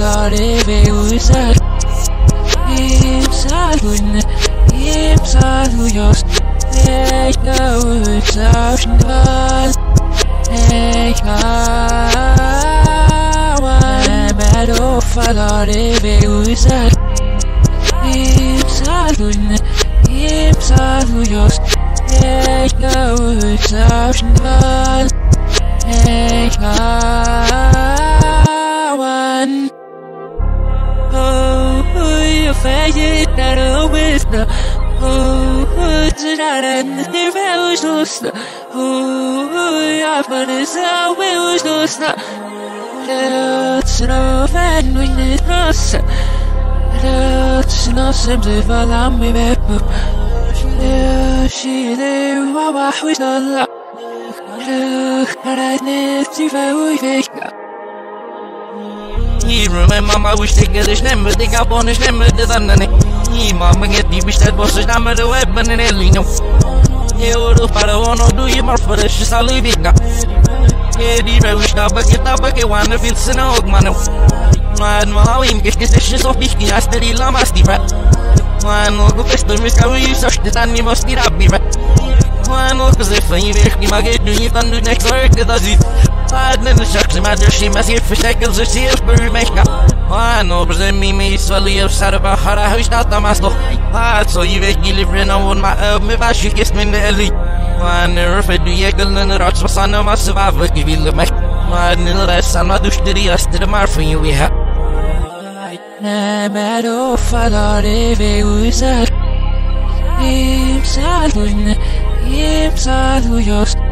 veusar Imsalun Imsalujos Ich glaube, tauschen Wahl Ich habe Never falare veusar Imsalun Imsalujos Ich glaube, tauschen Wahl Ich Oh, you faggot that a wisdom. Oh, it's not an if I was lost. Oh, yeah, but it's how we was lost. It's no fan it no I I not. I need to find Yirmi mama wish they get this number, they got on this number, the. Ye mama get the wish that was the number, the weapon in Elino. Ye would have had a one or do you more for the shis I leave it now. Ye the wish that bucket up, bucket one of it's an old man. Man, Malawin get this shis of Bishki, I study Lama Steve. Man, look at this, the risk I use such that I must be up, be right. Man, look as if I me, my get do you thunder next work, that's it. Ładne rzeczy ma też nie ma zjeść wszystkiego, że się wymeśka Ano, brzmi mi solije w sarwa chora, choć na to masto A co i wegili wreną, on ma obmywa się, jest mnie neli Ładne I du jegelny rocz, pasano ma swawy, gwil I Ładny resan ma dusz, dyri, astry marfin, juiha Namaro falare ve uzar Imsalun, imsaluyos Imsaluyos